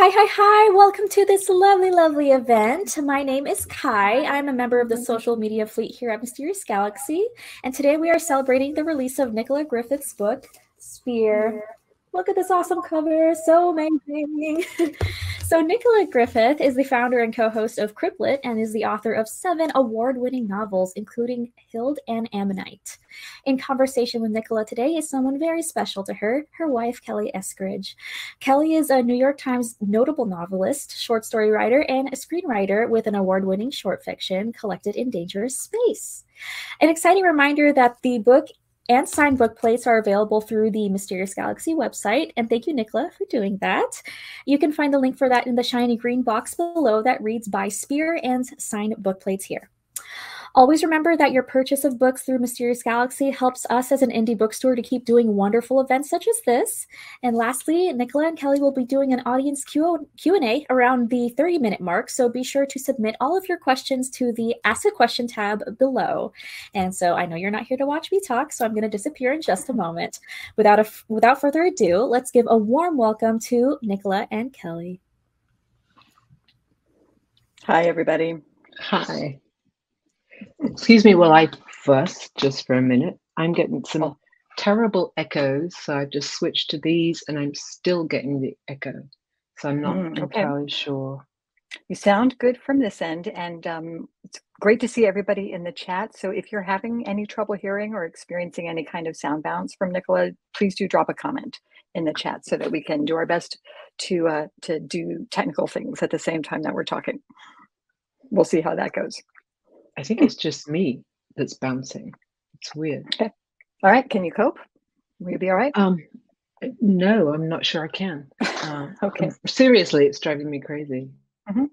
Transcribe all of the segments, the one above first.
hi, hi, hi. Welcome to this lovely, lovely event. My name is Kai. I'm a member of the social media fleet here at Mysterious Galaxy. And today we are celebrating the release of Nicola Griffith's book, Spear. Look at this awesome cover. So amazing. So, Nicola Griffith is the founder and co host of CripLit and is the author of seven award winning novels, including Hild and Ammonite. In conversation with Nicola today is someone very special to her, her wife, Kelley Eskridge. Kelley is a New York Times notable novelist, short story writer, and a screenwriter with an award winning short fiction collected in Dangerous Space. An exciting reminder that the book and signed book plates are available through the Mysterious Galaxy website. And thank you, Nicola, for doing that. You can find the link for that in the shiny green box below that reads Buy Spear and signed book plates here. Always remember that your purchase of books through Mysterious Galaxy helps us as an indie bookstore to keep doing wonderful events such as this. And lastly, Nicola and Kelley will be doing an audience Q&A around the 30-minute mark, so be sure to submit all of your questions to the Ask a Question tab below. And so I know you're not here to watch me talk, so I'm going to disappear in just a moment. Without, a, without further ado, let's give a warm welcome to Nicola and Kelley. Hi, everybody. Hi. Excuse me while I fuss just for a minute. I'm getting some oh. terrible echoes, so I've just switched to these and I'm still getting the echo. So I'm not mm, okay. entirely sure. You sound good from this end, and um, it's great to see everybody in the chat. So if you're having any trouble hearing or experiencing any kind of sound bounce from Nicola, please do drop a comment in the chat so that we can do our best to uh, to do technical things at the same time that we're talking. We'll see how that goes. I think it's just me that's bouncing. It's weird. Okay. All right. Can you cope? Will you be all right? Um, no, I'm not sure I can. Uh, okay. Seriously, it's driving me crazy. Mm-hmm.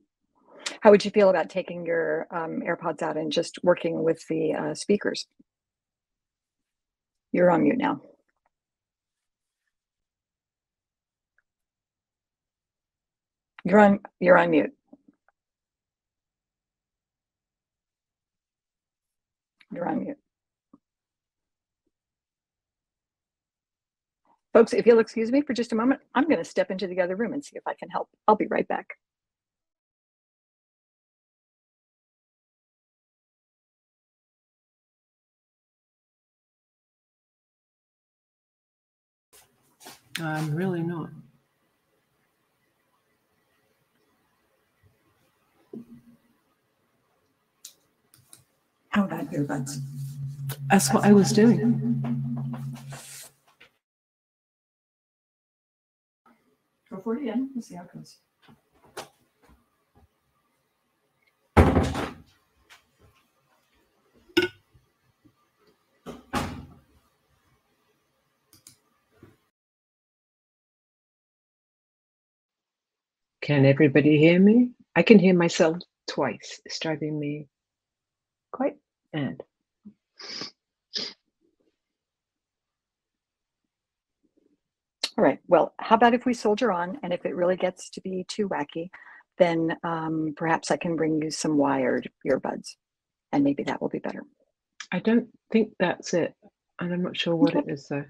How would you feel about taking your um, AirPods out and just working with the uh, speakers? You're on mute now. You're on. You're on mute. You're on mute. Folks, if you'll excuse me for just a moment, I'm going to step into the other room and see if I can help. I'll be right back. I'm really not. How about earbuds? That's what I was doing. Go for it again. We'll see how it goes. Can everybody hear me? I can hear myself twice. It's driving me quite and all right, well, how about if we soldier on? And if it really gets to be too wacky, then um, perhaps I can bring you some wired earbuds and maybe that will be better. I don't think that's it. And I'm not sure what okay. it is though.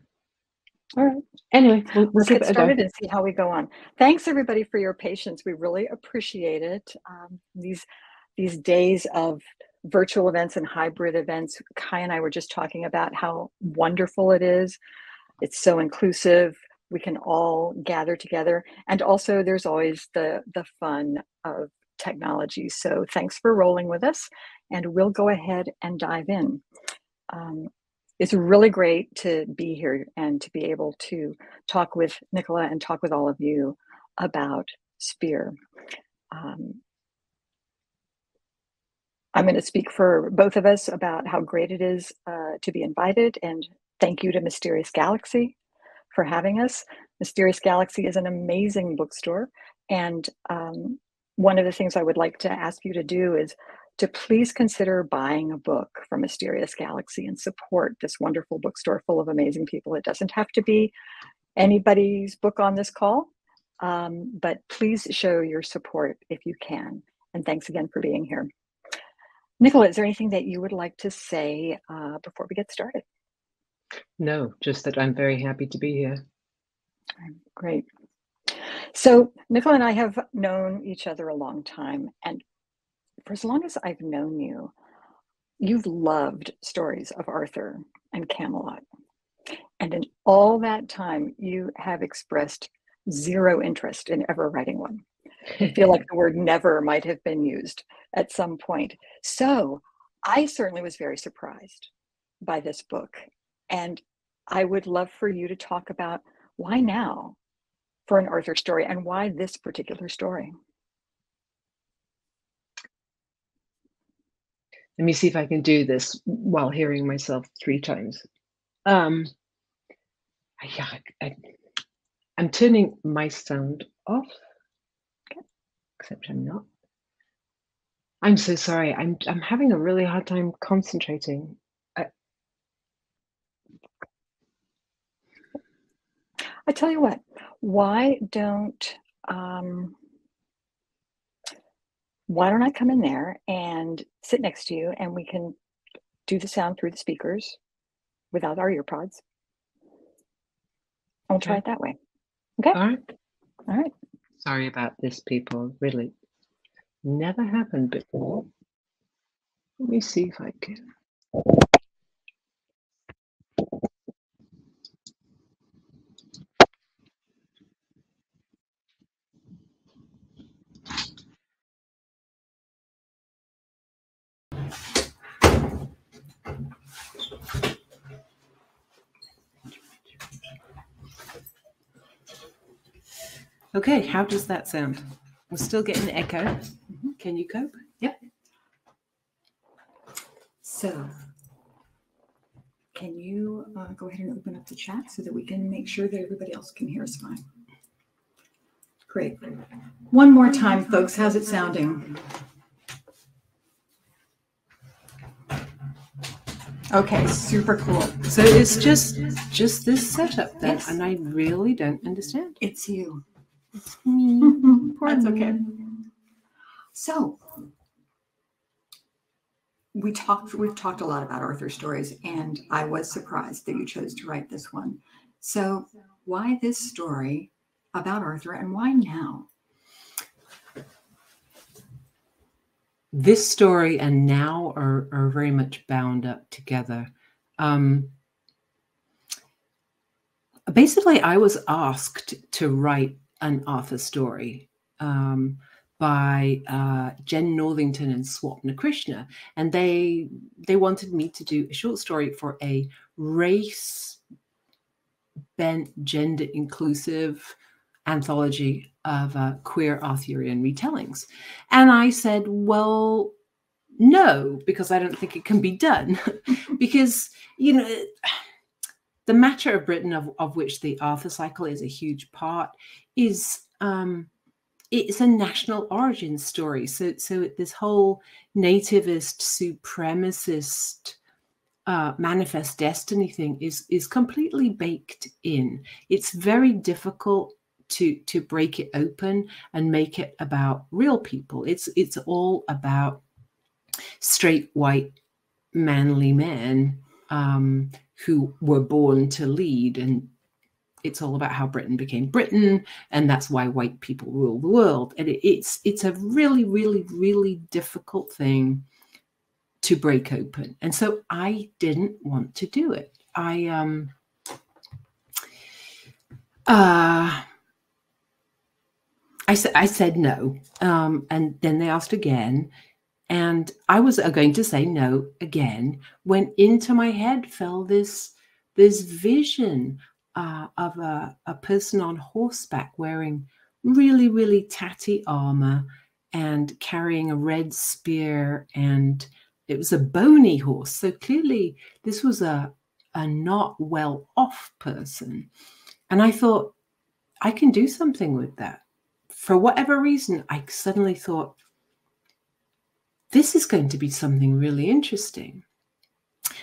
All right. Anyway, we'll, let's get started and see how we go on. Thanks everybody for your patience. We really appreciate it. Um, these these days of virtual events and hybrid events. Kai and I were just talking about how wonderful it is. It's so inclusive. We can all gather together. And also there's always the the fun of technology. So thanks for rolling with us. And we'll go ahead and dive in. Um, it's really great to be here and to be able to talk with Nicola and talk with all of you about Spear. Um, I'm going to speak for both of us about how great it is uh, to be invited and thank you to Mysterious Galaxy for having us. Mysterious Galaxy is an amazing bookstore. And um, one of the things I would like to ask you to do is to please consider buying a book from Mysterious Galaxy and support this wonderful bookstore full of amazing people. It doesn't have to be anybody's book on this call, um, but please show your support if you can. And thanks again for being here. Nicola, is there anything that you would like to say uh, before we get started? No, just that I'm very happy to be here. Great. So, Nicola and I have known each other a long time. And for as long as I've known you, you've loved stories of Arthur and Camelot. And in all that time, you have expressed zero interest in ever writing one. I feel like the word never might have been used at some point. So I certainly was very surprised by this book. And I would love for you to talk about why now for an Arthur story and why this particular story. Let me see if I can do this while hearing myself three times. Um, yeah, I, I'm turning my sound off, except I'm not. I'm so sorry. I'm I'm having a really hard time concentrating. I, I tell you what, why don't um, why don't I come in there and sit next to you and we can do the sound through the speakers without our earpods. I'll try it that way. Okay. All right. All right. Sorry about this, people. Really, never happened before. Let me see if I can. Okay, how does that sound? We're still getting the echo. Mm-hmm. Can you cope? Yep. So, can you uh, go ahead and open up the chat so that we can make sure that everybody else can hear us fine? Great. One more time, folks. How's it sounding? Okay, super cool. So it's just just this setup then, Yes. and I really don't understand. It's you. Me. Poor That's me. okay. So we talked we've talked a lot about Arthur stories and I was surprised that you chose to write this one. So why this story about Arthur and why now? This story and now are are very much bound up together. Um, basically, I was asked to write an Arthur story um, by uh, Jenn Northington and Swapna Krishna, and they they wanted me to do a short story for a race bent, gender inclusive anthology of uh, queer Arthurian retellings, and I said, well. No, because I don't think it can be done. because, you know, the matter of Britain, of, of which the Arthur cycle is a huge part, is um, it's a national origin story. So, so this whole nativist, supremacist, uh, manifest destiny thing is is completely baked in. It's very difficult to to break it open and make it about real people. It's it's all about straight white manly men um, who were born to lead and it's all about how britain became britain and that's why white people rule the world. And it, it's it's a really really really difficult thing to break open. And so i didn't want to do it. I um uh I said I said no, um, and then they asked again, and I was uh, going to say no again when into my head fell this this vision uh, of a, a person on horseback wearing really really tatty armor and carrying a red spear and it was a bony horse. So clearly this was a a not well off person. And i thought i can do something with that. For whatever reason i suddenly thought this is going to be something really interesting.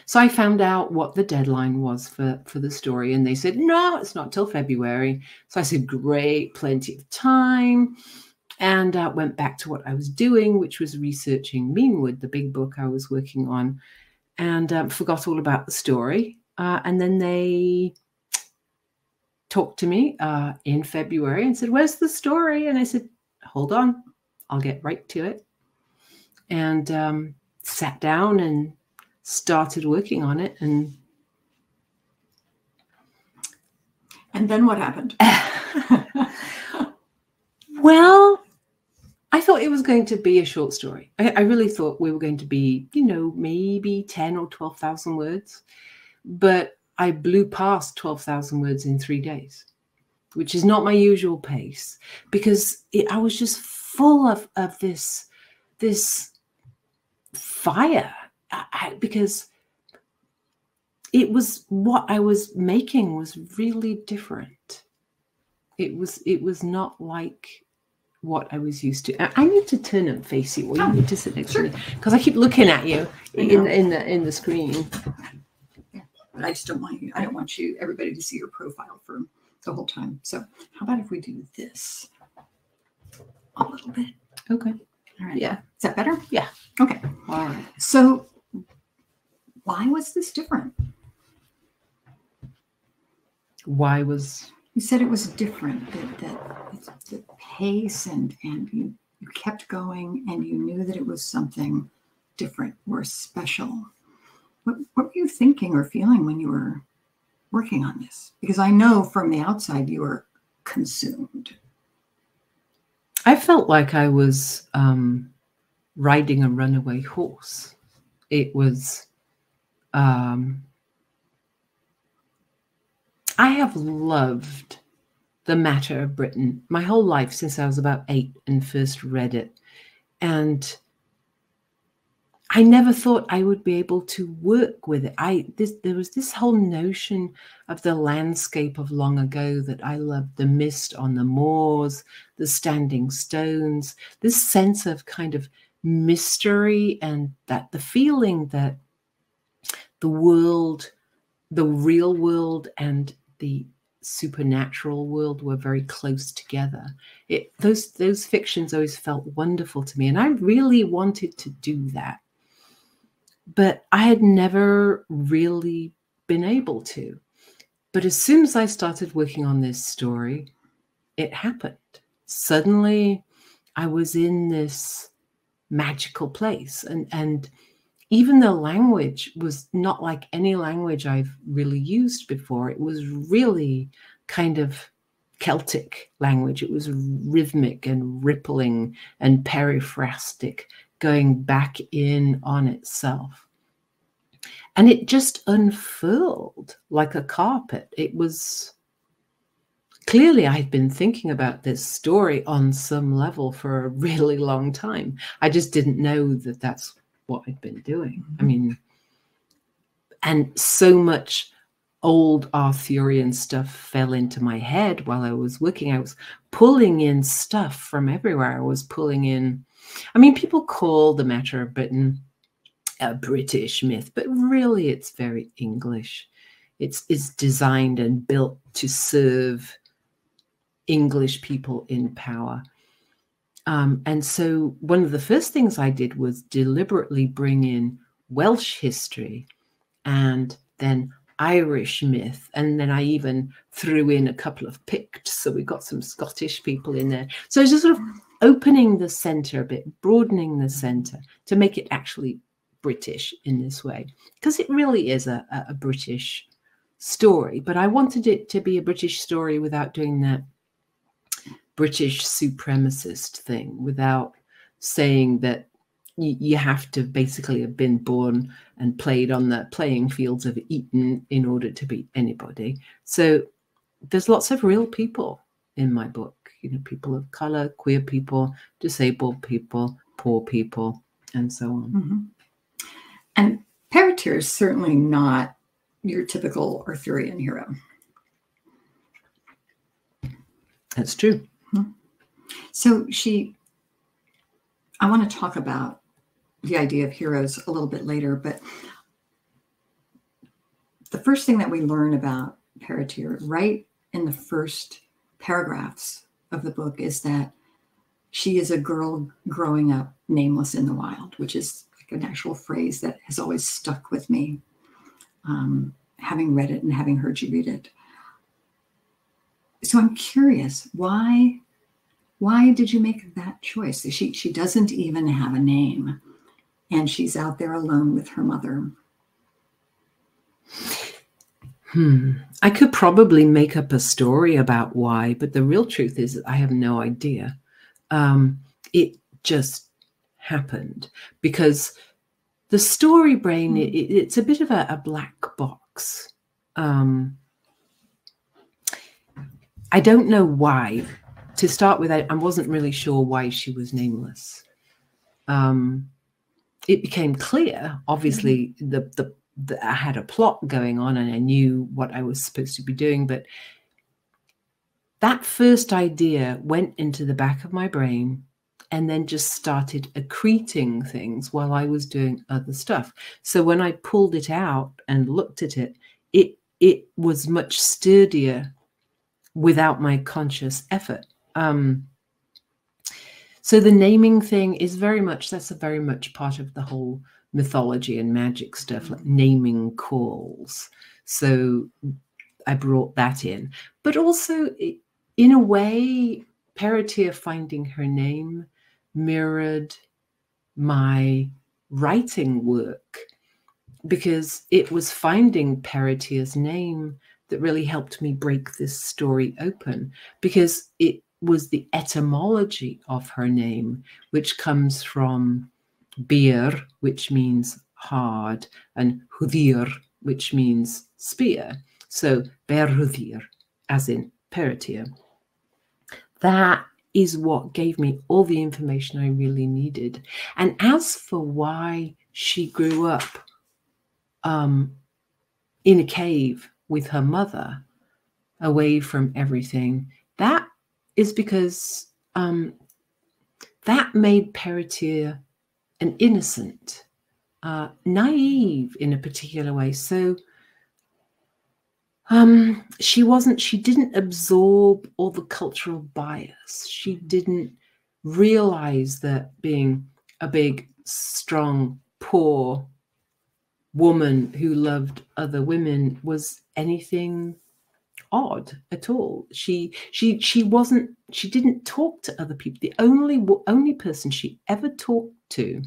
So I found out what the deadline was for, for the story, and they said, no, it's not till February. So I said, great, plenty of time. And uh, went back to what I was doing, which was researching Menewood, the big book I was working on, and um, forgot all about the story. Uh, and then they talked to me uh, in February and said, Where's the story? And I said, Hold on, I'll get right to it. And um, sat down and started working on it. And and then what happened? well, I thought it was going to be a short story. I, I really thought we were going to be, you know, maybe 10 or 12,000 words. But I blew past 12,000 words in three days, which is not my usual pace because it, I was just full of, of this, this fire I, because it was what I was making was really different. It was, it was not like what I was used to. I need to turn and face you, or you oh, need to sit next sure. to me because I keep looking at you in, in the in the screen. But I just don't want you. I don't want you everybody to see your profile for the whole time. So how about if we do this a little bit? Okay. All right. Yeah. Is that better? Yeah. Okay. All right. So why was this different? Why was you said it was different that, that the pace and and you, you kept going and you knew that it was something different or special. What, what were you thinking or feeling when you were working on this? Because i know from the outside you were consumed. I felt like i was um, riding a runaway horse. It was um, I have loved the matter of Britain my whole life since I was about eight and first read it. And I never thought I would be able to work with it. I this there was this whole notion of the landscape of long ago that I loved the mist on the moors, the standing stones, this sense of kind of mystery and that the feeling that the world, the real world and the supernatural world were very close together. It, those those fictions always felt wonderful to me, and I really wanted to do that, but I had never really been able to. But as soon as I started working on this story, it happened. Suddenly, I was in this magical place, and and even the language was not like any language I've really used before. It was really kind of Celtic language. It was rhythmic and rippling and periphrastic, going back in on itself. And it just unfurled like a carpet. It was clearly I'd been thinking about this story on some level for a really long time. I just didn't know that that's what I'd been doing. I mm-hmm. mean, and so much old Arthurian stuff fell into my head while I was working. I was pulling in stuff from everywhere. I was pulling in, I mean, people call the matter of Britain a British myth, but really it's very English. It's, it's designed and built to serve English people in power. Um, and so one of the first things I did was deliberately bring in Welsh history and then Irish myth. And then I even threw in a couple of Picts. So we got some Scottish people in there. So it's just sort of opening the center a bit, broadening the center to make it actually British in this way. Because it really is a, a British story. But I wanted it to be a British story without doing that British supremacist thing without saying that you, have to basically have been born and played on the playing fields of Eton in order to be anybody. So there's lots of real people in my book, you know, people of color, queer people, disabled people, poor people, and so on. Mm-hmm. And Peretur is certainly not your typical Arthurian hero. That's true. So she, I want to talk about the idea of heroes a little bit later, but the first thing that we learn about Peretur right in the first paragraphs of the book is that she is a girl growing up nameless in the wild, which is like an actual phrase that has always stuck with me, um, having read it and having heard you read it. So I'm curious, why why did you make that choice? She she doesn't even have a name and she's out there alone with her mother. Hmm. I could probably make up a story about why, but the real truth is I have no idea. Um, it just happened because the story brain it, it's a bit of a, a black box. Um, I don't know why to start with, I, I wasn't really sure why she was nameless. Um, it became clear, obviously, mm-hmm. the, the, the I had a plot going on and I knew what I was supposed to be doing, but that first idea went into the back of my brain and then just started accreting things while I was doing other stuff. So when I pulled it out and looked at it, it it was much sturdier without my conscious effort. Um, so the naming thing is very much that's a very much part of the whole mythology and magic stuff, like naming calls. So I brought that in, but also in a way, Peretur finding her name mirrored my writing work because it was finding Peretur's name that really helped me break this story open because it was the etymology of her name, which comes from bir, which means hard, and hudir, which means spear. So Berhudir, as in Peretur. That is what gave me all the information I really needed. And as for why she grew up um, in a cave with her mother, away from everything, that is because um, that made Peretur an innocent, uh, naive in a particular way. So um, she wasn't, she didn't absorb all the cultural bias. She didn't realize that being a big, strong, poor woman who loved other women was anything odd at all. She she she wasn't she didn't talk to other people. The only only person she ever talked to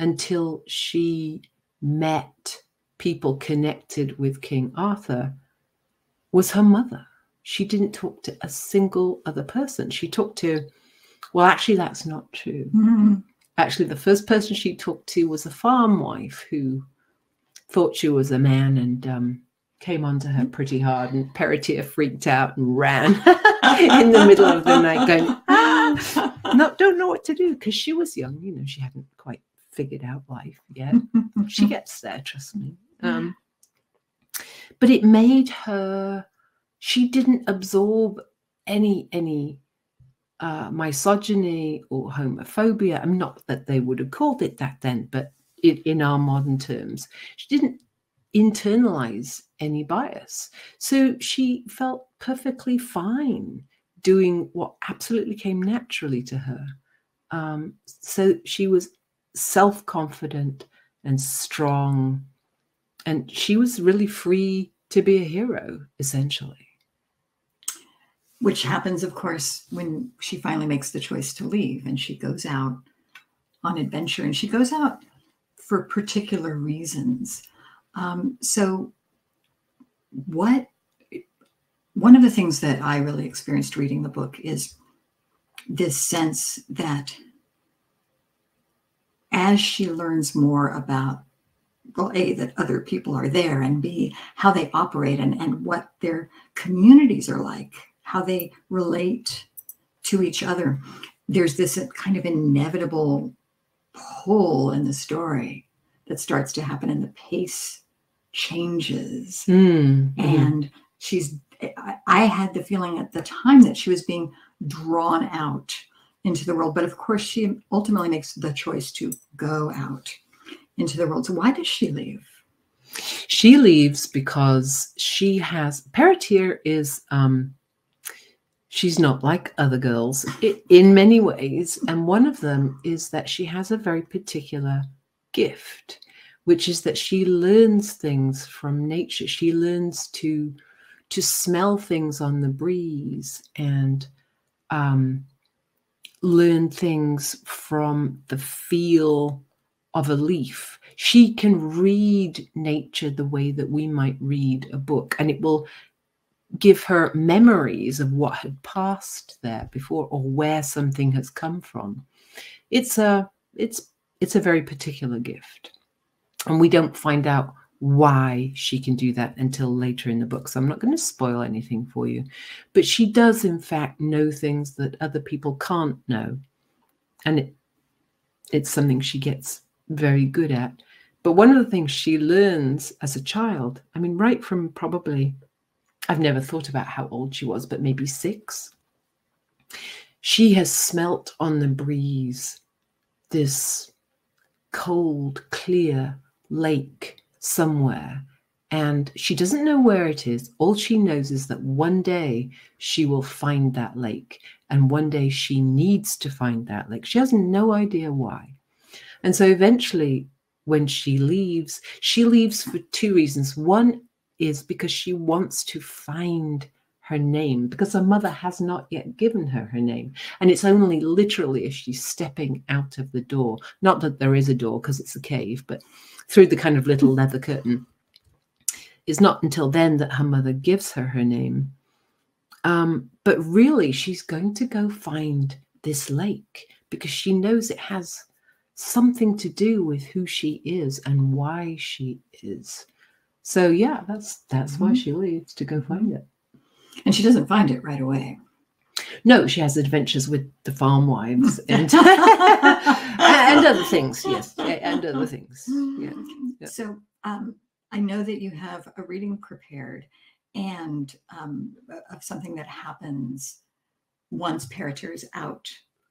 until she met people connected with King Arthur was her mother. She didn't talk to a single other person. She talked to well actually that's not true. Mm-hmm. Actually the first person she talked to was a farm wife who thought she was a man and um, came onto her pretty hard, and Peretur freaked out and ran in the middle of the night, going, ah, no, don't know what to do because she was young. You know, she hadn't quite figured out life yet. she gets there, trust me. Um, but it made her. She didn't absorb any any uh, misogyny or homophobia. I'm not that they would have called it that then, but it, in our modern terms, she didn't internalize any bias. So she felt perfectly fine doing what absolutely came naturally to her. Um, so she was self confident and strong, and she was really free to be a hero, essentially. Which happens, of course, when she finally makes the choice to leave and she goes out on adventure and she goes out for particular reasons. Um, so, what one of the things that I really experienced reading the book is this sense that as she learns more about well a that other people are there and b how they operate and, and what their communities are like how they relate to each other there's this kind of inevitable pull in the story that starts to happen and the pace changes. Mm, and she's I, I had the feeling at the time that she was being drawn out into the world but of course she ultimately makes the choice to go out into the world. So why does she leave? She leaves because she has Peretur is um she's not like other girls in many ways and one of them is that she has a very particular gift which is that she learns things from nature. She learns to to smell things on the breeze and um, learn things from the feel of a leaf. She can read nature the way that we might read a book, and it will give her memories of what had passed there before or where something has come from. It's a it's it's a very particular gift. And we don't find out why she can do that until later in the book. So I'm not going to spoil anything for you. But she does, in fact, know things that other people can't know. And it, it's something she gets very good at. But one of the things she learns as a child, I mean, right from probably, I've never thought about how old she was, but maybe six, she has smelt on the breeze this cold, clear lake somewhere. And she doesn't know where it is. All she knows is that one day she will find that lake. And one day she needs to find that lake. She has no idea why. And so eventually, when she leaves, she leaves for two reasons. One is because she wants to find her name because her mother has not yet given her her name. And it's only literally as she's stepping out of the door, not that there is a door because it's a cave, but through the kind of little leather curtain. It's not until then that her mother gives her her name. Um, but really, she's going to go find this lake because she knows it has something to do with who she is and why she is. So yeah, that's that's mm-hmm. why she leaves to go find it. And she doesn't find it right away. No, she has adventures with the farm wives and, and other things. Yes, and other things. Yeah. yeah. So um, I know that you have a reading prepared and um, of something that happens once Peretur is out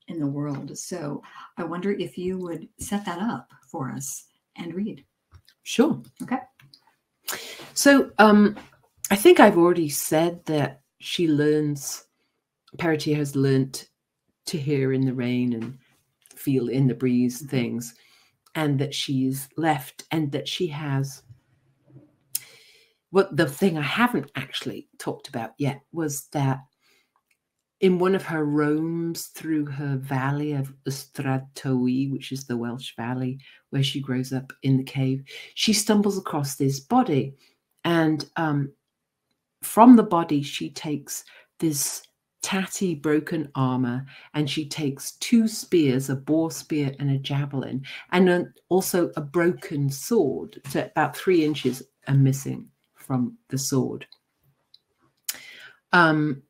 in the world. So I wonder if you would set that up for us and read. Sure. Okay. So um, I think I've already said that she learns, Peretur has learnt to hear in the rain and feel in the breeze mm-hmm. things, and that she's left, and that she has. What the thing I haven't actually talked about yet was that in one of her roams through her valley of Ystrad which is the Welsh valley where she grows up in the cave, she stumbles across this body. And um, from the body, she takes this tatty broken armor and she takes two spears a boar spear and a javelin and also a broken sword so about three inches are missing from the sword um,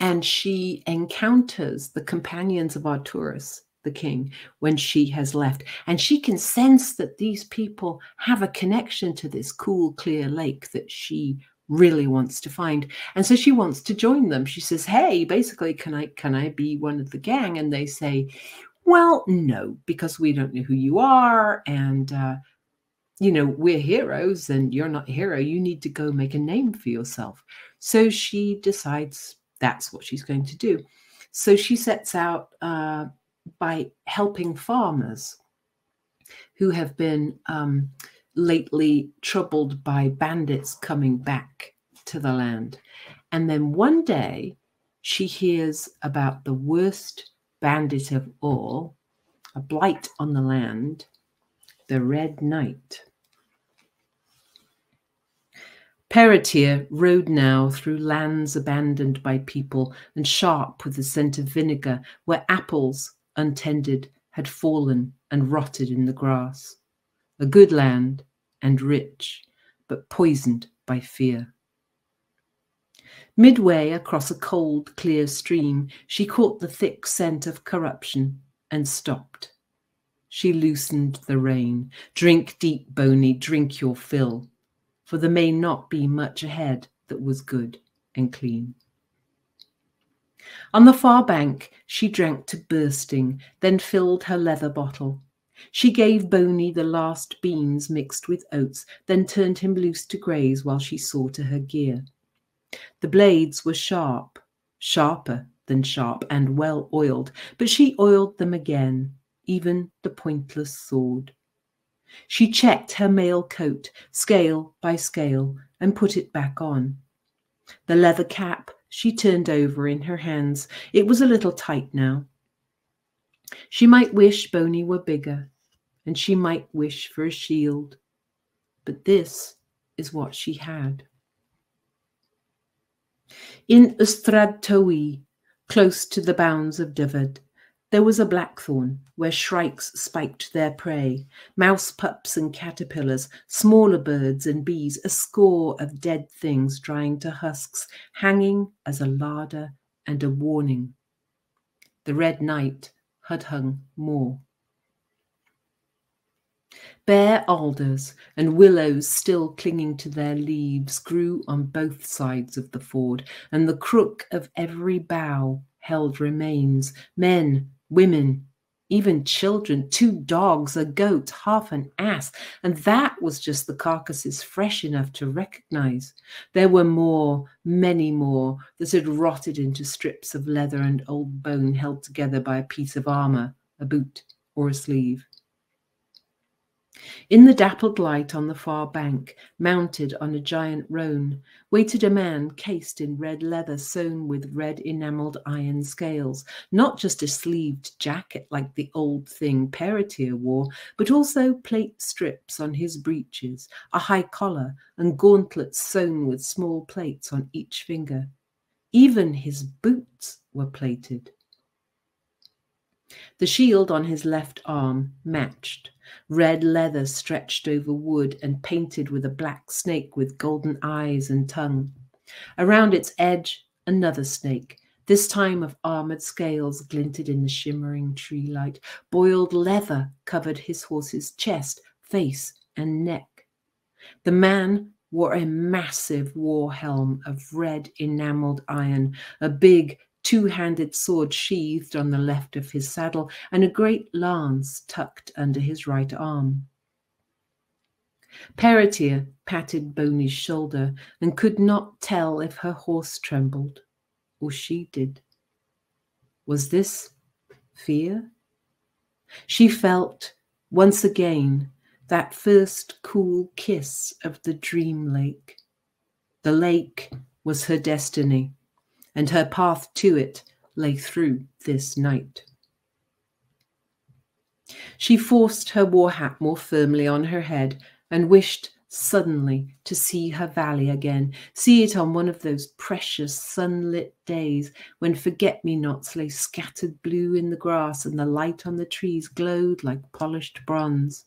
and she encounters the companions of arturus the king when she has left. And she can sense that these people have a connection to this cool clear lake that she really wants to find. And so she wants to join them. She says hey basically can i can i be one of the gang? And they say well no because we don't know who you are. And uh, you know we're heroes and you're not a hero. You need to go make a name for yourself. So she decides that's what she's going to do so she sets out uh, by helping farmers who have been um, lately troubled by bandits coming back to the land. And then one day she hears about the worst bandit of all, a blight on the land, the Red Knight. Peretur rode now through lands abandoned by people and sharp with the scent of vinegar, where apples, untended, had fallen and rotted in the grass a good land and rich, but poisoned by fear. Midway across a cold, clear stream, she caught the thick scent of corruption and stopped. She loosened the rein. Drink deep, Bony, drink your fill, for there may not be much ahead that was good and clean. On the far bank, she drank to bursting, then filled her leather bottle. She gave Bony the last beans mixed with oats, then turned him loose to graze while she saw to her gear. The blades were sharp, sharper than sharp, and well oiled, but she oiled them again, even the pointless sword. She checked her mail coat, scale by scale, and put it back on. The leather cap she turned over in her hands. It was a little tight now. She might wish Bony were bigger, and she might wish for a shield, but this is what she had. In Ystrad Tywi, close to the bounds of Dyfed, there was a blackthorn where shrikes spiked their prey, mouse pups and caterpillars, smaller birds and bees, a score of dead things drying to husks, hanging as a larder and a warning. The red knight had hung more. Bare alders and willows still clinging to their leaves grew on both sides of the ford, and the crook of every bough held remains, men, women, even children, two dogs, a goat, half an ass, and that was just the carcasses fresh enough to recognize. There were more, many more, that had rotted into strips of leather and old bone held together by a piece of armor, a boot, or a sleeve. In the dappled light on the far bank, mounted on a giant roan, waited a man cased in red leather sewn with red enamelled iron scales, not just a sleeved jacket like the old thing Peretur wore, but also plate strips on his breeches, a high collar, and gauntlets sewn with small plates on each finger. Even his boots were plated. The shield on his left arm matched red leather stretched over wood and painted with a black snake with golden eyes and tongue. Around its edge, another snake, this time of armored scales, glinted in the shimmering tree light. Boiled leather covered his horse's chest, face, and neck. The man wore a massive war helm of red enameled iron, a big two handed sword sheathed on the left of his saddle, and a great lance tucked under his right arm. Peretur patted Bony's shoulder and could not tell if her horse trembled or she did. Was this fear? She felt once again that first cool kiss of the dream lake. The lake was her destiny and her path to it lay through this knight. She forced her war hat more firmly on her head and wished suddenly to see her valley again, see it on one of those precious sunlit days when forget me nots lay scattered blue in the grass and the light on the trees glowed like polished bronze.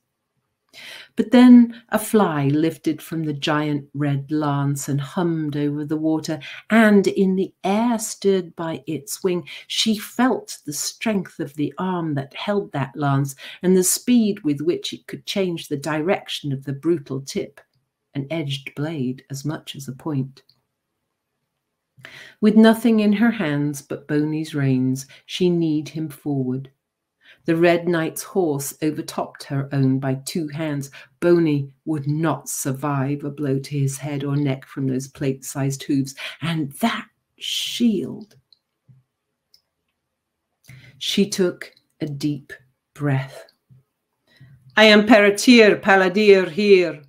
But then a fly lifted from the giant red lance and hummed over the water, and in the air stirred by its wing, she felt the strength of the arm that held that lance and the speed with which it could change the direction of the brutal tip, an edged blade as much as a point. With nothing in her hands but Bony's reins, she kneed him forward. The Red Knight's horse overtopped her own by two hands. Bony would not survive a blow to his head or neck from those plate sized hooves. And that shield. She took a deep breath. I am Peretur Paladr Hir.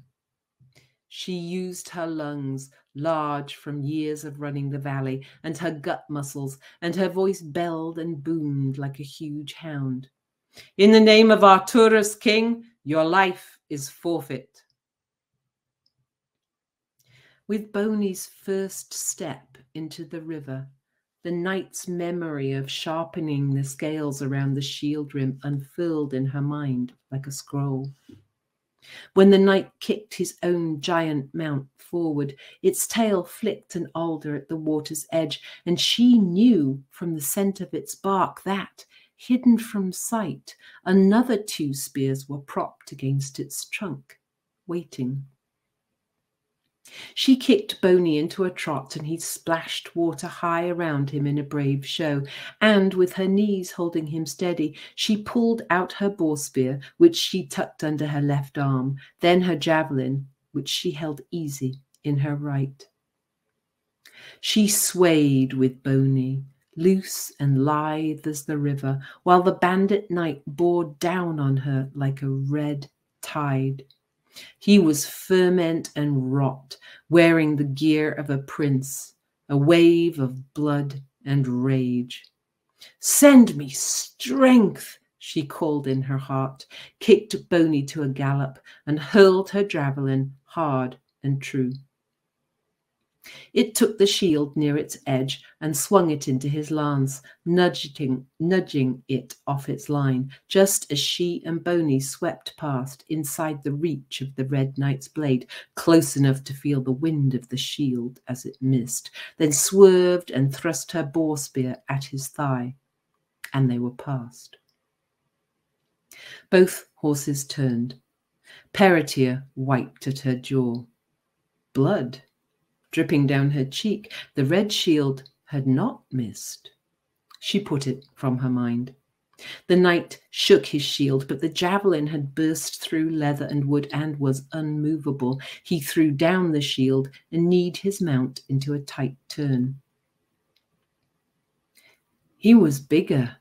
She used her lungs, large from years of running the valley, and her gut muscles, and her voice belled and boomed like a huge hound. In the name of Arturus King, your life is forfeit. With Bony's first step into the river, the knight's memory of sharpening the scales around the shield rim unfurled in her mind like a scroll. When the knight kicked his own giant mount forward, its tail flicked an alder at the water's edge, and she knew from the scent of its bark that, hidden from sight, another two spears were propped against its trunk, waiting. She kicked Bony into a trot, and he splashed water high around him in a brave show. And with her knees holding him steady, she pulled out her boar spear, which she tucked under her left arm, then her javelin, which she held easy in her right. She swayed with Bony, loose and lithe as the river, while the bandit knight bore down on her like a red tide. He was ferment and rot, wearing the gear of a prince, a wave of blood and rage. Send me strength, she called in her heart, kicked Boney to a gallop, and hurled her javelin hard and true. It took the shield near its edge and swung it into his lance, nudging, nudging it off its line, just as she and Boney swept past inside the reach of the Red Knight's blade, close enough to feel the wind of the shield as it missed, then swerved and thrust her boar spear at his thigh, and they were past. Both horses turned. Peretur wiped at her jaw. Blood dripping down her cheek. The red shield had not missed. She put it from her mind. The knight shook his shield, but the javelin had burst through leather and wood and was unmovable. He threw down the shield and kneed his mount into a tight turn. He was bigger.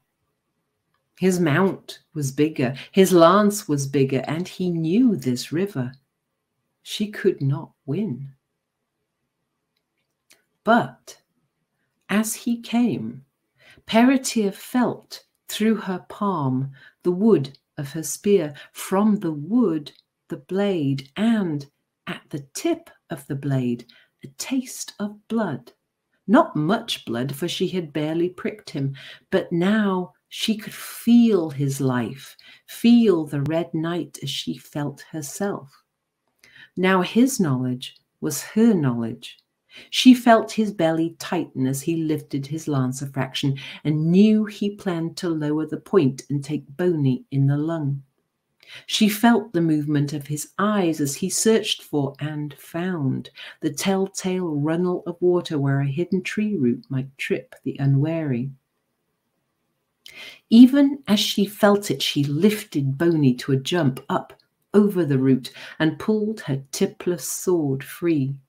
His mount was bigger. His lance was bigger, and he knew this river. She could not win. But as he came, Peretur felt through her palm the wood of her spear, from the wood the blade, and at the tip of the blade a taste of blood. Not much blood, for she had barely pricked him, but now she could feel his life, feel the red knight as she felt herself. Now his knowledge was her knowledge. She felt his belly tighten as he lifted his lance a fraction and knew he planned to lower the point and take Boney in the lung. She felt the movement of his eyes as he searched for and found the telltale runnel of water where a hidden tree root might trip the unwary. Even as she felt it, she lifted Boney to a jump up over the root and pulled her tipless sword free.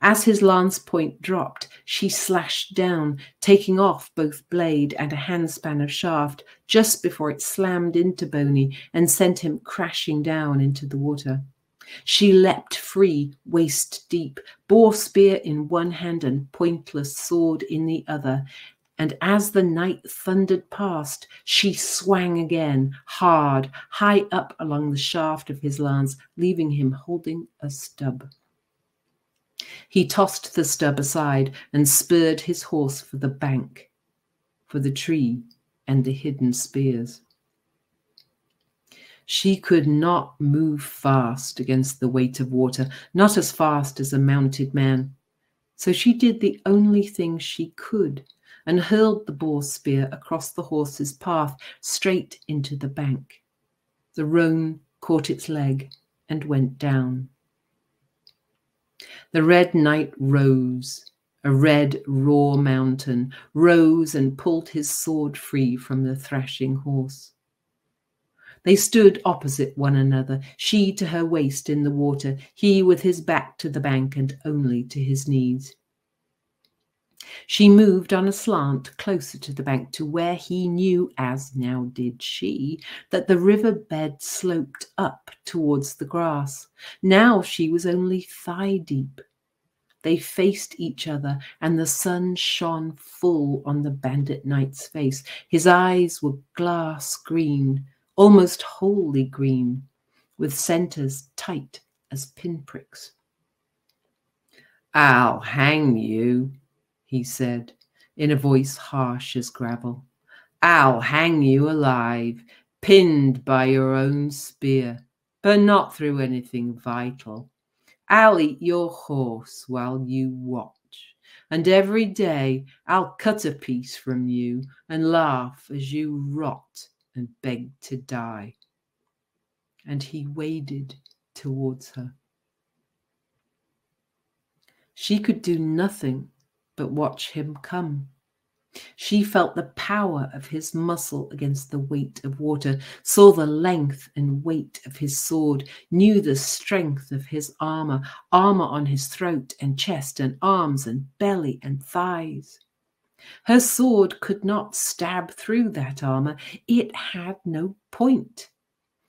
As his lance point dropped, she slashed down, taking off both blade and a handspan of shaft just before it slammed into Boney and sent him crashing down into the water. She leapt free, waist deep, boar spear in one hand and pointless sword in the other. And as the knight thundered past, she swang again, hard, high up along the shaft of his lance, leaving him holding a stub. He tossed the stub aside and spurred his horse for the bank, for the tree and the hidden spears. She could not move fast against the weight of water, not as fast as a mounted man. So she did the only thing she could and hurled the boar spear across the horse's path straight into the bank. The roan caught its leg and went down. The red knight rose, a red raw mountain, rose and pulled his sword free from the thrashing horse. They stood opposite one another, she to her waist in the water, he with his back to the bank and only to his knees. She moved on a slant closer to the bank to where he knew, as now did she, that the river bed sloped up towards the grass. Now she was only thigh deep. They faced each other, and the sun shone full on the bandit knight's face. His eyes were glass green, almost wholly green, with centers tight as pinpricks. I'll hang you, he said, in a voice harsh as gravel. I'll hang you alive, pinned by your own spear, but not through anything vital. I'll eat your horse while you watch, and every day I'll cut a piece from you and laugh as you rot and beg to die. And he waded towards her. She could do nothing but watch him come. She felt the power of his muscle against the weight of water, saw the length and weight of his sword, knew the strength of his armor, armor on his throat and chest and arms and belly and thighs. Her sword could not stab through that armor, it had no point.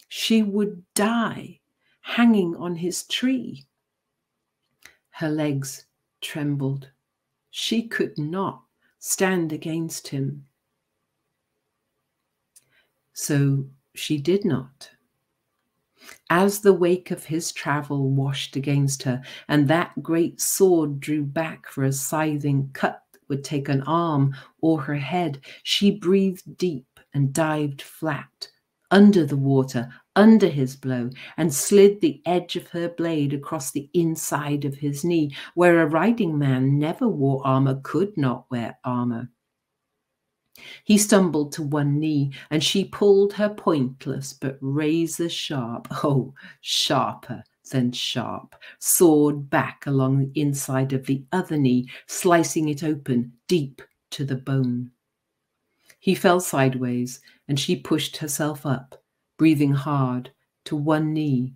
She would die hanging on his tree. Her legs trembled. She could not stand against him. So she did not. As the wake of his travel washed against her, and that great sword drew back for a scything cut would take an arm or her head, she breathed deep and dived flat under the water, under his blow, and slid the edge of her blade across the inside of his knee, where a riding man never wore armor, could not wear armor. He stumbled to one knee, and she pulled her pointless but razor sharp, oh, sharper than sharp, sword back along the inside of the other knee, slicing it open deep to the bone. He fell sideways, and she pushed herself up, breathing hard, to one knee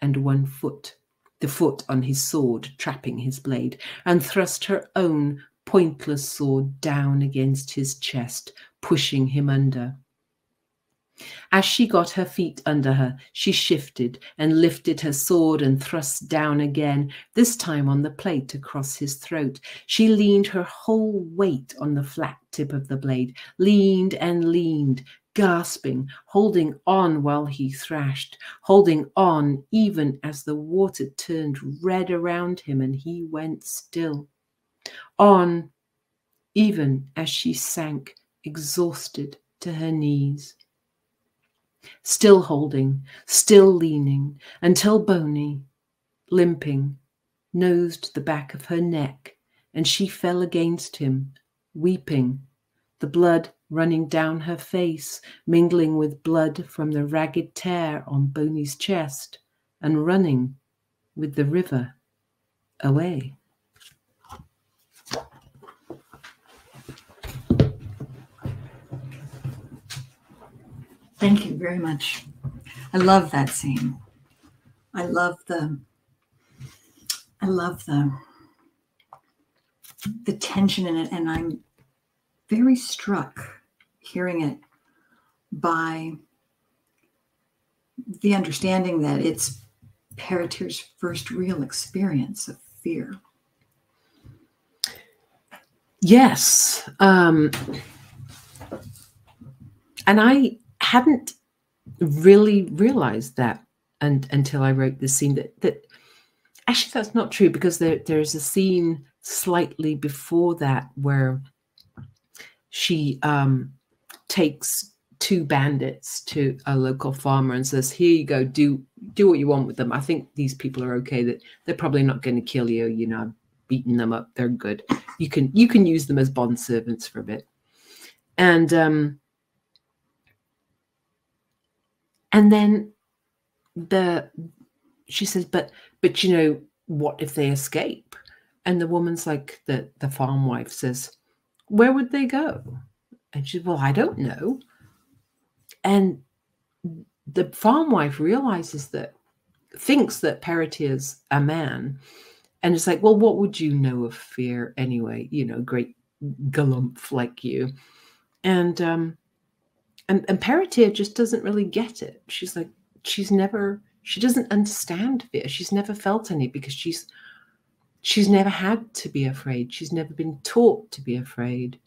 and one foot, the foot on his sword trapping his blade, and thrust her own pointless sword down against his chest, pushing him under. As she got her feet under her, she shifted and lifted her sword and thrust down again, this time on the plate across his throat. She leaned her whole weight on the flat tip of the blade, leaned and leaned, gasping, holding on while he thrashed, holding on even as the water turned red around him and he went still on, even as she sank exhausted to her knees. Still holding, still leaning, until Boney, limping, nosed the back of her neck, and she fell against him, weeping, the blood running down her face, mingling with blood from the ragged tear on Boney's chest, and running with the river away. Thank you very much. I love that scene. I love the I love the the tension in it and I'm very struck hearing it by the understanding that it's Peretur's first real experience of fear. Yes. Um, and I hadn't really realized that and until I wrote this scene that that actually that's not true because there there's a scene slightly before that where she um, takes two bandits to a local farmer and says, "Here you go, do do what you want with them. I think these people are okay. That they're probably not going to kill you. You know, beating them up. They're good. You can you can use them as bond servants for a bit." And um, and then the she says but but you know what if they escape and the woman's like the the farm wife says where would they go and she said, well i don't know and the farm wife realizes that thinks that Peretur's a man and it's like well what would you know of fear anyway you know great galumph like you and um and, and just doesn't really get it. She's like, she's never, she doesn't understand fear. She's never felt any because she's, she's never had to be afraid. She's never been taught to be afraid.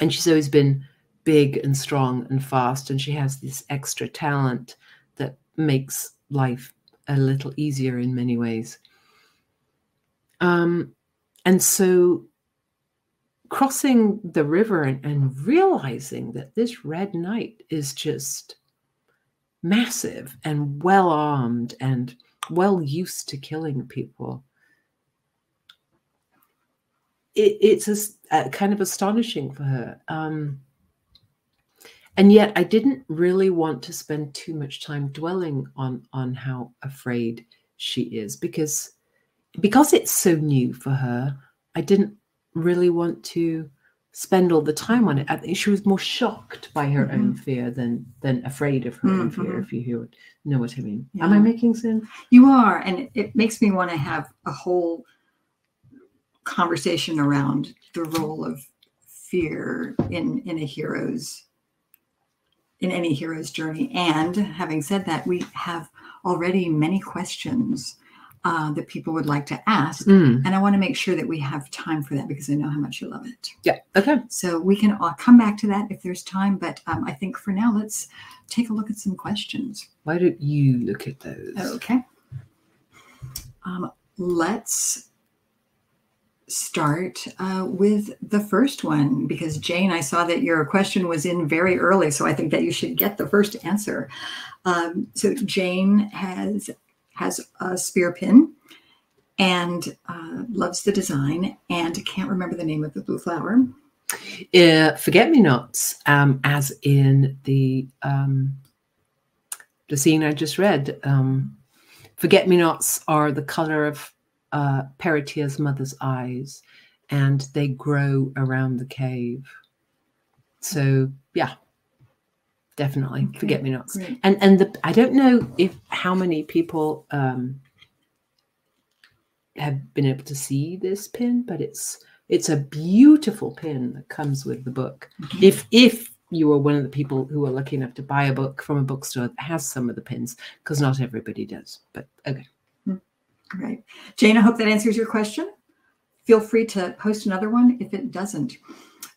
And she's always been big and strong and fast. And she has this extra talent that makes life a little easier in many ways. Um, and so crossing the river and, and realizing that this red knight is just massive and well armed and well used to killing people. It, it's a, a kind of astonishing for her. Um, and yet I didn't really want to spend too much time dwelling on on how afraid she is because because it's so new for her. I didn't really want to spend all the time on it. I think she was more shocked by her mm-hmm. own fear than than afraid of her mm-hmm. own fear. Mm-hmm. If you hear, know what I mean. Yeah. Am I making sense? You are, and it, it makes me want to have a whole conversation around the role of fear in in a hero's in any hero's journey. And having said that, we have already many questions uh, that people would like to ask. Mm. And I want to make sure that we have time for that because I know how much you love it. Yeah. Okay. So we can uh, come back to that if there's time. But um, I think for now, let's take a look at some questions. Why don't you look at those? Okay. Um, let's start uh, with the first one because Jane, I saw that your question was in very early, so I think that you should get the first answer. Um, so Jane has has a spear pin and uh, loves the design and can't remember the name of the blue flower. Uh, forget me nots, um, as in the um, the scene I just read. Um, forget me nots are the color of uh, Peretur's mother's eyes, and they grow around the cave. So yeah, definitely Okay, forget me nots. Great. And and the I don't know if how many people um, have been able to see this pin, but it's it's a beautiful pin that comes with the book. Okay. If if you are one of the people who are lucky enough to buy a book from a bookstore that has some of the pins, because not everybody does. But okay. Right. Jane, I hope that answers your question. Feel free to post another one if it doesn't.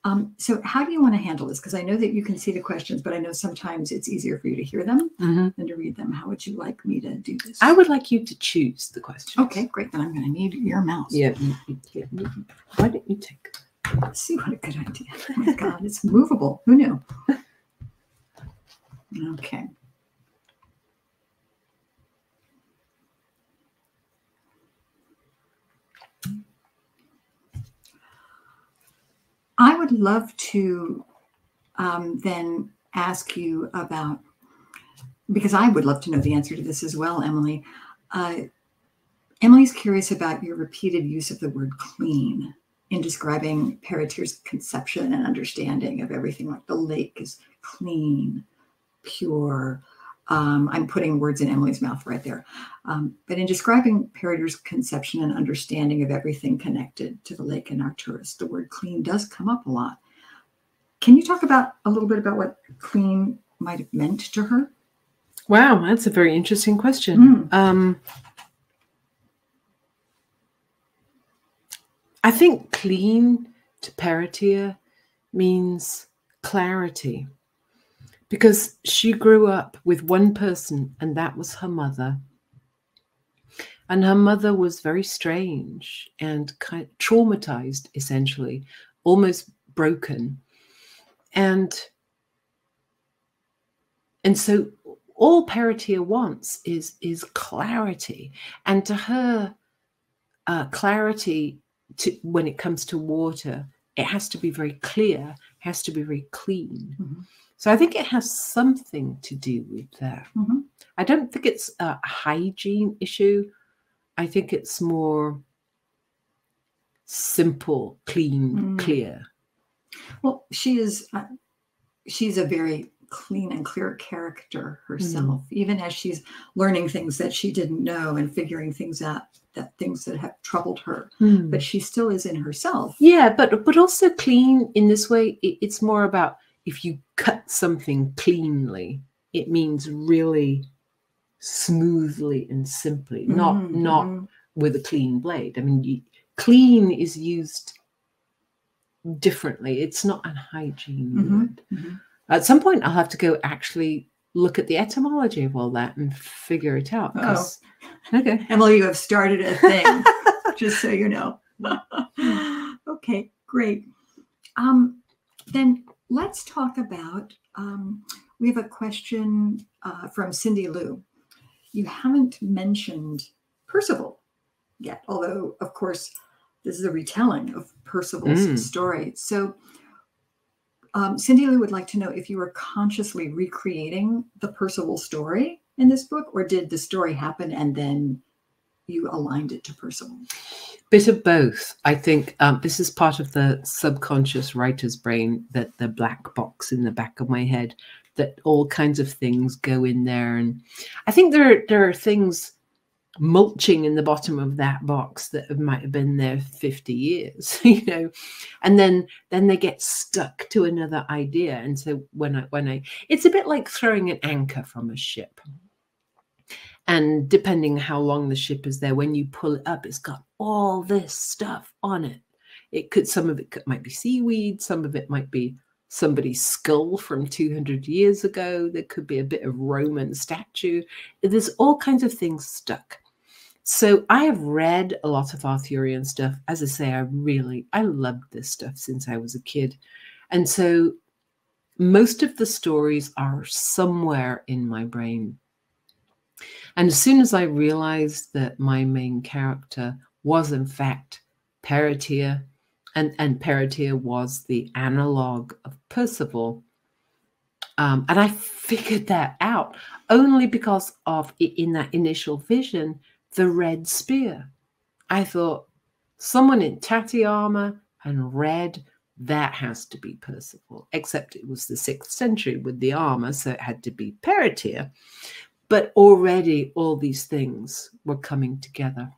Um, so, how do you want to handle this? Because I know that you can see the questions, but I know sometimes it's easier for you to hear them than to read them. How would you like me to do this? I would like you to choose the question. Okay, great. Then I'm going to need your mouse. Yeah. you- you- yeah, you- Why don't you take? Let's see what a good idea. Oh my God, it's movable. Who knew? Okay. I would love to um, then ask you about, because I would love to know the answer to this as well, Emily. Uh, Emily's curious about your repeated use of the word clean in describing Peretur's conception and understanding of everything. Like the lake is clean, pure. Um, I'm putting words in Emily's mouth right there. Um, but in describing Peretur's conception and understanding of everything connected to the lake and Arcturus, the word clean does come up a lot. Can you talk about a little bit about what clean might have meant to her? Wow, that's a very interesting question. Mm. Um, I think clean to Peretur means clarity because she grew up with one person, and that was her mother. And her mother was very strange and kind traumatized, essentially, almost broken. And and so all Peretur wants is is clarity, and to her, uh, clarity to when it comes to water, it has to be very clear, has to be very clean. Mhm. So I think it has something to do with that. Mhm. I don't think it's a hygiene issue. I think it's more simple, clean, Mm. clear. Well, she is, uh, she's a very clean and clear character herself, even as she's learning things that she didn't know and figuring things out, that things that have troubled her. But she still is in herself. Yeah, but but also clean in this way. It, it's more about if you cut something cleanly, it means really smoothly and simply, not Mhm, not mhm. with a clean blade. I mean, you, clean is used differently. It's not an hygiene Mhm, word. mhm. At some point, I'll have to go actually look at the etymology of all that and figure it out. Oh. Okay. Emily, you have started a thing, just so you know. okay, great. Um, then let's talk about. Um, we have a question uh, from Cindy Lou. You haven't mentioned Percival yet, although, of course, this is a retelling of Percival's Mm. story. So, um, Cindy Lou would like to know if you were consciously recreating the Percival story in this book, or did the story happen and then you aligned it to Percival? bit of both. I think um, this is part of the subconscious writer's brain that the black box in the back of my head that all kinds of things go in there. And i think there there are things mulching in the bottom of that box that might have been there 50 years you know? And then then they get stuck to another idea. And so when i when i it's a bit like throwing an anchor from a ship And depending how long the ship is there, when you pull it up, it's got all this stuff on it. It could, some of it could, might be seaweed, some of it might be somebody's skull from 200 years ago. There could be a bit of Roman statue. There's all kinds of things stuck. So I have read a lot of Arthurian stuff. As I say, I really, I loved this stuff since I was a kid. And so most of the stories are somewhere in my brain. And as soon as I realized that my main character was in fact Peretur, and, and Peretur was the analog of Percival, um, and I figured that out only because of in that initial vision, the red spear. I thought someone in tatty armor and red that has to be Percival, except it was the sixth century with the armor, so it had to be Peretur. But already all these things were coming together.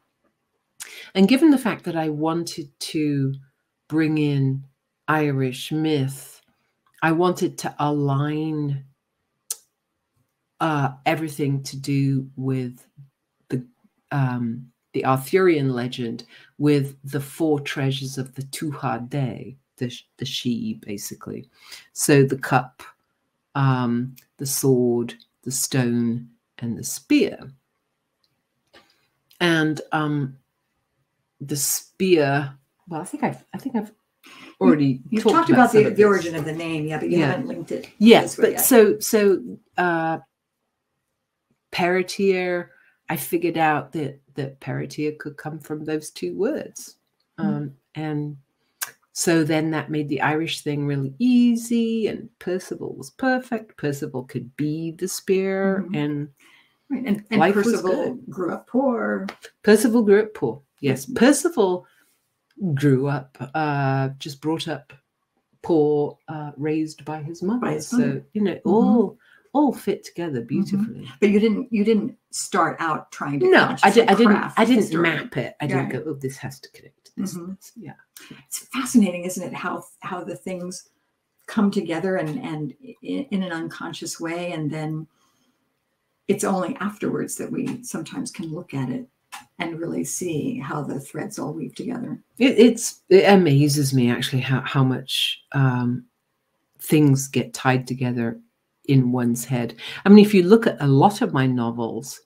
And given the fact that I wanted to bring in Irish myth, I wanted to align uh, everything to do with the um, the Arthurian legend with the four treasures of the Tuatha Dé, the, the Sidhe, basically. So the cup, um, the sword, the stone, and the spear. And um, the spear, well, I think I've, I think I've already you talked, talked, about, about the, the origin of the name, yeah, but you Yeah. haven't linked it. Yes, but yet. so so uh Peretur, I figured out that that Peretur could come from those two words. Hmm. Um and so then that made the Irish thing really easy and Percival was perfect. Percival could be the spear Mhm. and Right, And, and Life Percival grew up poor. Percival grew up poor. Yes, Mhm. Percival grew up, uh, just brought up poor, uh, raised by his mother. By his so mother. you know, Mhm. all all fit together beautifully. But you didn't you didn't start out trying to No, I, did, I didn't. I didn't map it. I didn't go. Oh, this has to connect Mhm. this." Yeah. It's fascinating, isn't it? How how the things come together and and in, in an unconscious way, and then it's only afterwards that we sometimes can look at it and really see how the threads all weave together. It, it's it amazes me actually how how much um, things get tied together in one's head. I mean, if you look at a lot of my novels,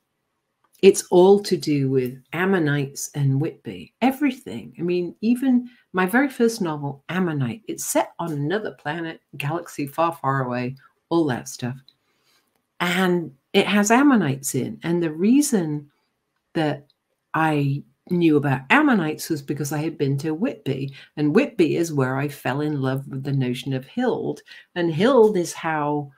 it's all to do with Ammonites and Whitby. Everything. I mean, even my very first novel, Ammonite, it's set on another planet, galaxy far, far away, all that stuff. And it has Ammonites in. And the reason that I knew about Ammonites was because I had been to Whitby. And Whitby is where I fell in love with the notion of Hild. And Hild is how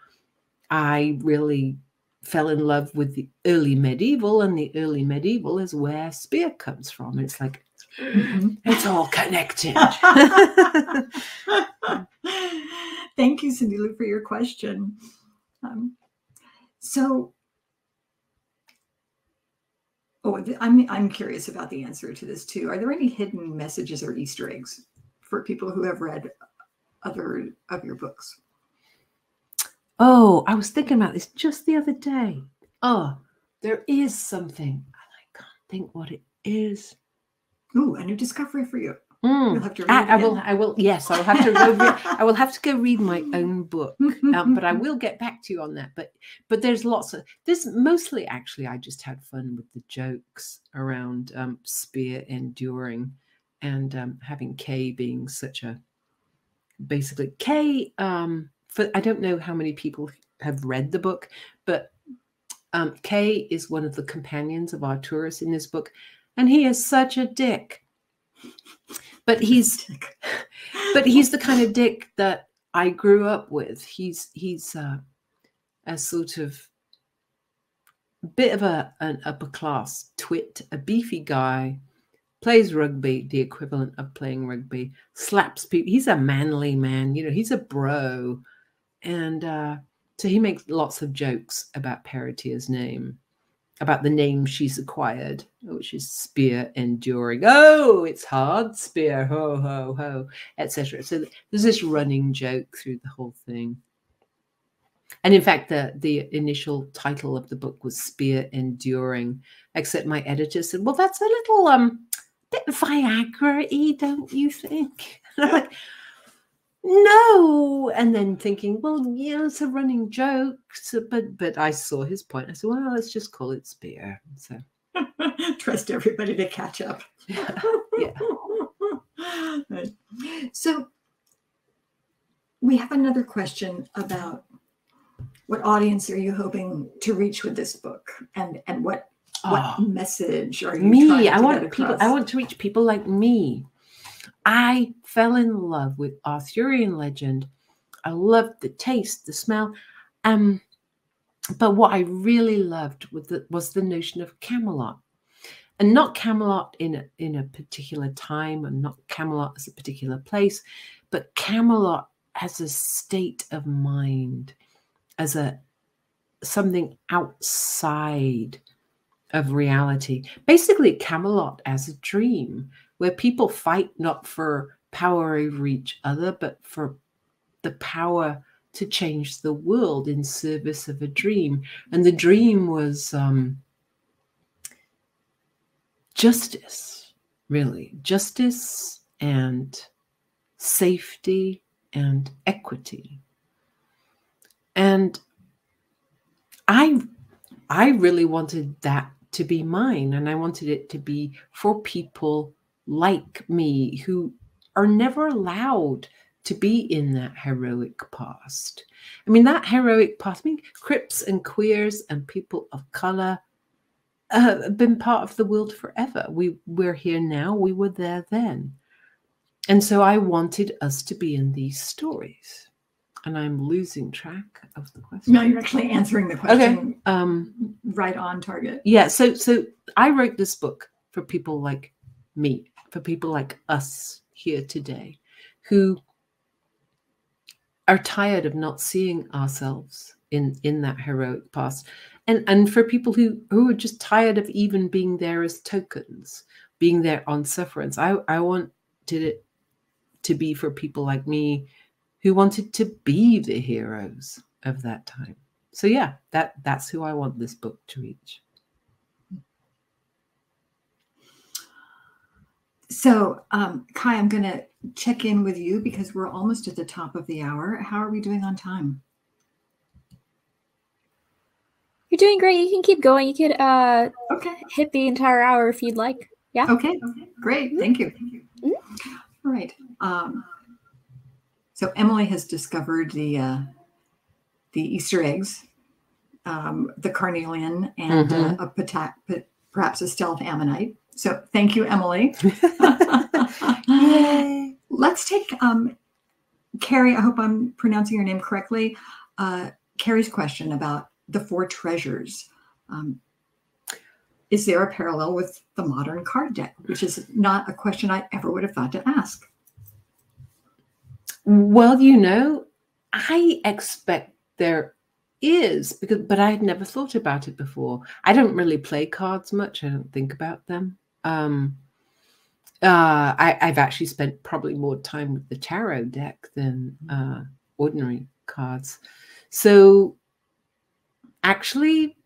I really fell in love with the early medieval, and the early medieval is where spear comes from. It's like Mhm. it's all connected. Thank you, Cindy Lou, for your question. Um, so, oh, I'm I'm curious about the answer to this too. Are there any hidden messages or Easter eggs for people who have read other of your books? Oh, I was thinking about this just the other day. Oh, there is something, and I can't think what it is. Ooh, a new discovery for you. Mm. You'll have to read I, it I will. I will. Yes, I will have to. Go I will have to go read my own book. um, but I will get back to you on that. But but there's lots of this. Mostly, actually, I just had fun with the jokes around um, Spear enduring, and um, having K being such a basically K Um, for I don't know how many people have read the book, but um, Kay is one of the companions of Arturus in this book, and he is such a dick. But he's but he's the kind of dick that I grew up with. He's he's uh, a sort of bit of a an upper class twit, a beefy guy, plays rugby, the equivalent of playing rugby, slaps people. He's a manly man, you know. He's a bro, and uh, so he makes lots of jokes about Peretur's name. About the name she's acquired, which is Spear Enduring. Oh, it's hard, Spear, ho, ho, ho etc. So there's this running joke through the whole thing. and in fact, the the initial title of the book was "Spear Enduring," except my editor said, "Well, that's a little um bit Viagra-y, don't you think?" And I'm like, "No," and then thinking, "Well, yeah, it's a running joke," so, but but I saw his point. I said, "Well, let's just call it Spear." So Trust everybody to catch up. yeah, yeah. Right. So we have another question about what audience are you hoping to reach with this book and and what what Oh. message are you me i want people i want to reach people like me i fell in love with arthurian legend. I loved the taste the smell um but what i really loved was the, was the notion of camelot. And not camelot in a, in a particular time and not camelot as a particular place but camelot as a state of mind as a something outside of reality. Basically, Camelot as a dream where people fight not for power over each other, but for the power to change the world in service of a dream. And the dream was um, justice, really justice and safety and equity. And I I really wanted that to be mine and I wanted it to be for people like me who are never allowed to be in that heroic past. I mean, that heroic past, I mean, Crips and queers and people of color uh, have been part of the world forever. We, we're here now, we were there then. And so I wanted us to be in these stories. And I'm losing track of the question. No, you're actually answering the question Um, right on target. yeah so so i wrote this book for people like me for people like us here today who are tired of not seeing ourselves in in that heroic past. And and for people who who are just tired of even being there as tokens being there on sufferance. I i wanted it to be for people like me who wanted to be the heroes of that time. So yeah that that's who i want this book to reach So, um, Kai, I'm going to check in with you because we're almost at the top of the hour. How are we doing on time? You're doing great. You can keep going. You could uh, Okay. hit the entire hour if you'd like. Yeah. Okay. Great. Thank you. Mhm. All right. Um, so Emily has discovered the uh, the Easter eggs, um, the carnelian, and uh, a pota- perhaps a stealth ammonite. So thank you, Emily. Yay. Let's take um, Carrie. I hope I'm pronouncing your name correctly. Uh, Carrie's question about the four treasures. Um, is there a parallel with the modern card deck? Which is not a question I ever would have thought to ask. Well, you know, I expect there is because but I had never thought about it before. I don't really play cards much. I don't think about them. Um uh I, I've actually spent probably more time with the tarot deck than uh ordinary cards. So actually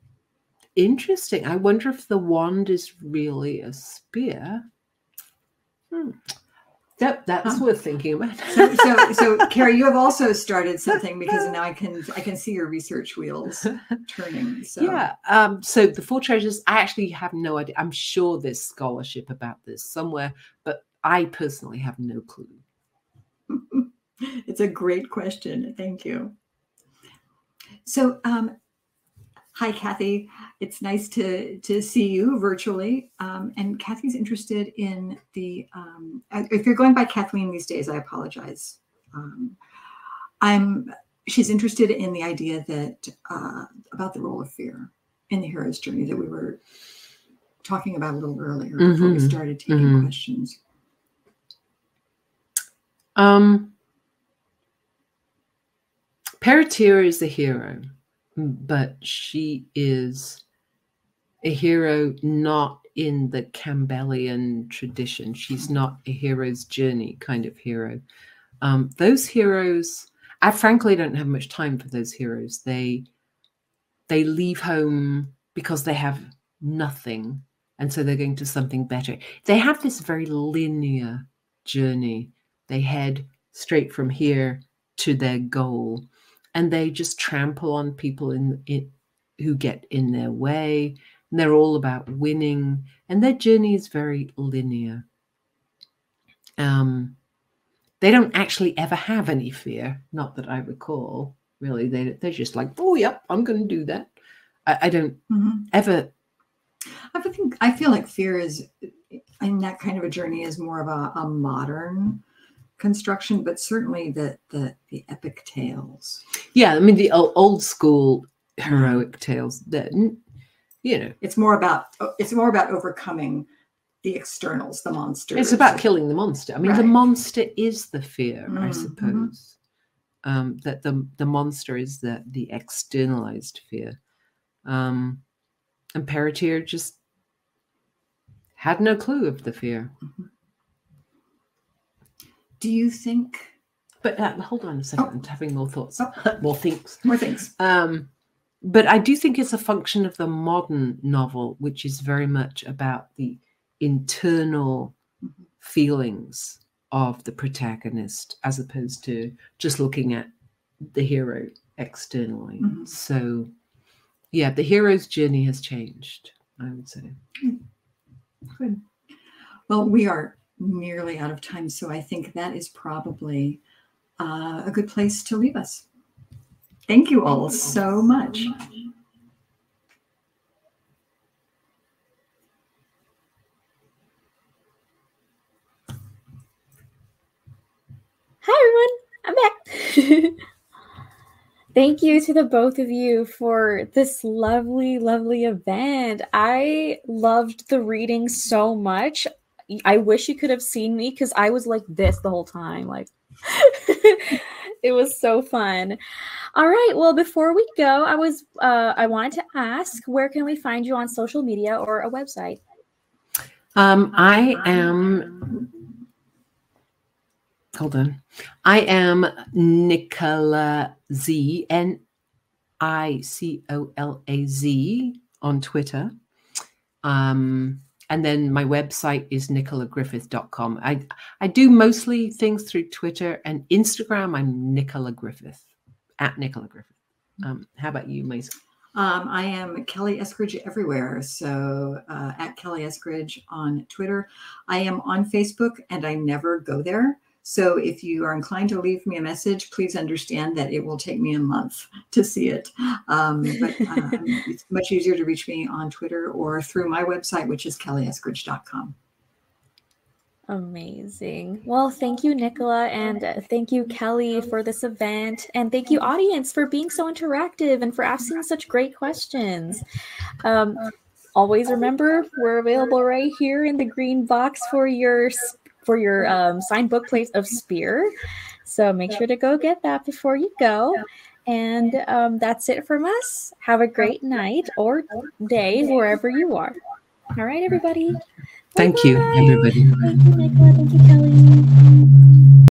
interesting. I wonder if the wand is really a spear. Hmm. Yep, that's Huh. worth thinking about. So, so, so, Carrie, you have also started something because now I can I can see your research wheels turning. So, Yeah. Um, so the four treasures, I actually have no idea. I'm sure there's scholarship about this somewhere, but I personally have no clue. it's a great question. Thank you. So, um, hi, Kathy. It's nice to to see you virtually. Um, and Kathy's interested in the. Um, uh, if you're going by Kathleen these days, I apologize. Um, I'm. She's interested in the idea that uh, about the role of fear in the hero's journey that we were talking about a little earlier before we Mhm. started taking Mhm. questions. Um, Peretur is a hero, but she is a hero not in the Campbellian tradition. She's not a hero's journey kind of hero. Um, those heroes, I frankly don't have much time for those heroes. They they leave home because they have nothing, and so they're going to something better. They have this very linear journey. They head straight from here to their goal, and they just trample on people in it who get in their way. And they're all about winning, and their journey is very linear. Um, they don't actually ever have any fear, not that I recall. Really, they they're just like, oh, yep, I'm going to do that. I, I don't Mhm. ever. I think I feel like fear is in that kind of a journey is more of a, a modern construction, but certainly the the the epic tales. Yeah, I mean the old, old school heroic tales. That you know, It's more about it's more about overcoming the externals, the monsters. it's about killing the monster. I mean, the monster is the fear, I Mhm, mhm. suppose. Um, that the the monster is the the externalized fear. Um, and Peretur just had no clue of the fear. Do you think But uh, hold on a second, I'm having more thoughts, Oh. more things. more things? Um, but I do think it's a function of the modern novel, which is very much about the internal feelings of the protagonist as opposed to just looking at the hero externally. Mhm. So, yeah, the hero's journey has changed, I would say. Good. Well, we are nearly out of time, so I think that is probably uh, a good place to leave us. Thank you all so much. Hi everyone, I'm back. Thank you to the both of you for this lovely, lovely event. I loved the reading so much. I wish you could have seen me because I was like this the whole time. Like it was so fun. All right. Well, before we go, I was uh, I wanted to ask where can we find you on social media or a website? Um, I am. Hold on. I am Nicola Z N I C O L A Z on Twitter. Um, and then my website is nicolagriffith.com. I I do mostly things through Twitter and Instagram. I'm Nicola Griffith at Nicola Griffith. Um, how about you, Mason? Um, I am Kelley Eskridge everywhere. So uh, at Kelley Eskridge on Twitter. I am on Facebook and I never go there. So if you are inclined to leave me a message, please understand that it will take me a month to see it. Um, but um, it's much easier to reach me on Twitter or through my website, which is kelleyeskridge.com. Amazing. Well, thank you, Nicola, and uh, thank you, Kelley, for this event. And thank you, audience, for being so interactive and for asking such great questions. Um, always remember, we're available right here in the green box for your for your um, signed book plate of Spear. So make sure to go get that before you go. And um, that's it from us. Have a great night or day wherever you are. All right, everybody. Thank you, Bye-bye. everybody. Thank you, Nicola. Thank you, Kelley.